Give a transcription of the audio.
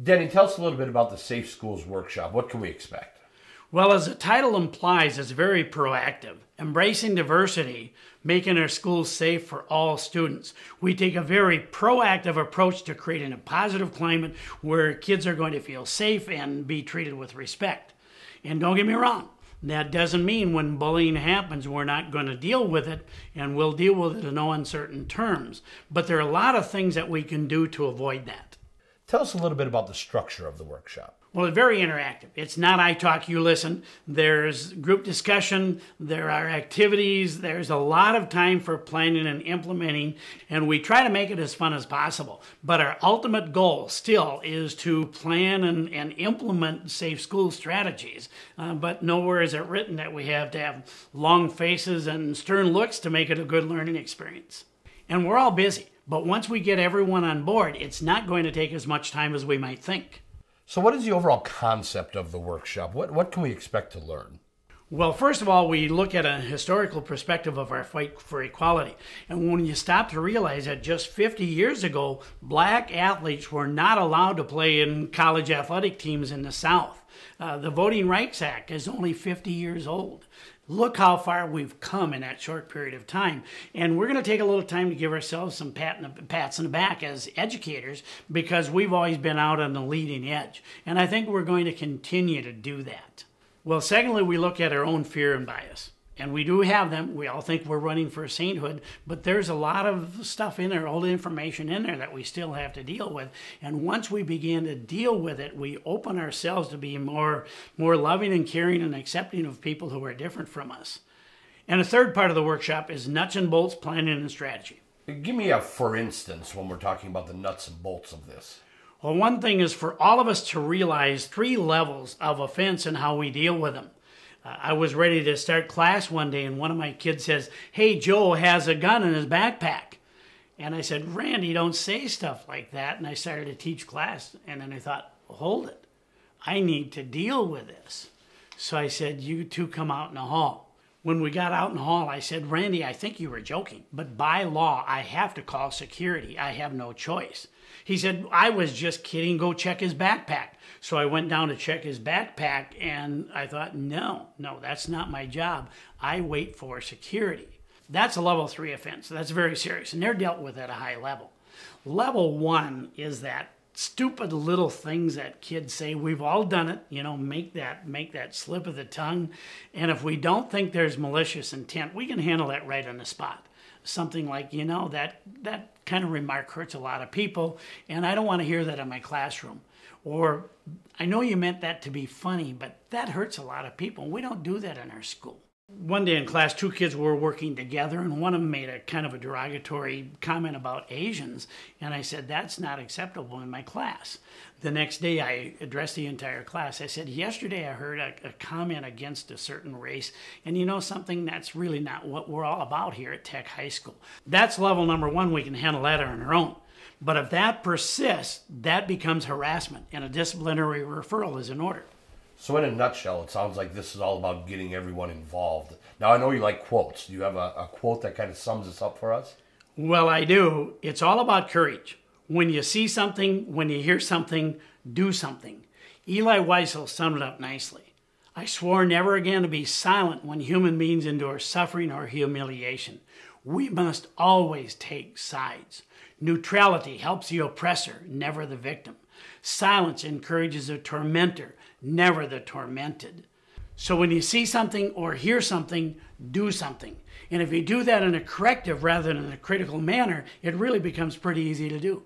Denny, tell us a little bit about the Safe Schools Workshop. What can we expect? Well, as the title implies, it's very proactive, embracing diversity, making our schools safe for all students. We take a very proactive approach to creating a positive climate where kids are going to feel safe and be treated with respect. And don't get me wrong, that doesn't mean when bullying happens, we're not going to deal with it, and we'll deal with it in no uncertain terms. But there are a lot of things that we can do to avoid that. Tell us a little bit about the structure of the workshop. Well, it's very interactive. It's not I talk, you listen. There's group discussion, there are activities, there's a lot of time for planning and implementing, and we try to make it as fun as possible. But our ultimate goal still is to plan and, and implement safe school strategies. Uh, but nowhere is it written that we have to have long faces and stern looks to make it a good learning experience. And we're all busy, but once we get everyone on board, it's not going to take as much time as we might think. So, what is the overall concept of the workshop? What, what can we expect to learn? Well, first of all, we look at a historical perspective of our fight for equality. And when you stop to realize that just 50 years ago, black athletes were not allowed to play in college athletic teams in the South. Uh, the Voting Rights Act is only 50 years old. Look how far we've come in that short period of time. And we're going to take a little time to give ourselves some pat in the, pats in the back as educators because we've always been out on the leading edge. And I think we're going to continue to do that. Well, secondly, we look at our own fear and bias and we do have them. We all think we're running for sainthood, but there's a lot of stuff in there, old information in there that we still have to deal with. And once we begin to deal with it, we open ourselves to be more, more loving and caring and accepting of people who are different from us. And a third part of the workshop is nuts and bolts planning and strategy. Give me a for instance when we're talking about the nuts and bolts of this. Well, one thing is for all of us to realize three levels of offense and how we deal with them. I was ready to start class one day, and one of my kids says, Hey, Joe has a gun in his backpack. And I said, Randy, don't say stuff like that. And I started to teach class. And then I thought, hold it. I need to deal with this. So I said, You two come out in the hall. When we got out in the hall, I said, Randy, I think you were joking, but by law, I have to call security. I have no choice. He said, I was just kidding. Go check his backpack. So I went down to check his backpack and I thought, no, no, that's not my job. I wait for security. That's a level three offense. That's very serious. And they're dealt with at a high level. Level one is that stupid little things that kids say we've all done it you know make that make that slip of the tongue and if we don't think there's malicious intent we can handle that right on the spot something like you know that that kind of remark hurts a lot of people and i don't want to hear that in my classroom or I know you meant that to be funny, but that hurts a lot of people. We don't do that in our school. One day in class, two kids were working together, and one of them made a kind of a derogatory comment about Asians. And I said, That's not acceptable in my class. The next day, I addressed the entire class. I said, Yesterday, I heard a, a comment against a certain race, and you know something? That's really not what we're all about here at Tech High School. That's level number one. We can handle that on our own. But if that persists, that becomes harassment, and a disciplinary referral is in order. So, in a nutshell, it sounds like this is all about getting everyone involved. Now, I know you like quotes. Do you have a, a quote that kind of sums this up for us? Well, I do. It's all about courage. When you see something, when you hear something, do something. Elie Wiesel summed it up nicely. I swore never again to be silent when human beings endure suffering or humiliation. We must always take sides. Neutrality helps the oppressor, never the victim. Silence encourages the tormentor, never the tormented. So when you see something or hear something, do something. And if you do that in a corrective rather than a critical manner, it really becomes pretty easy to do.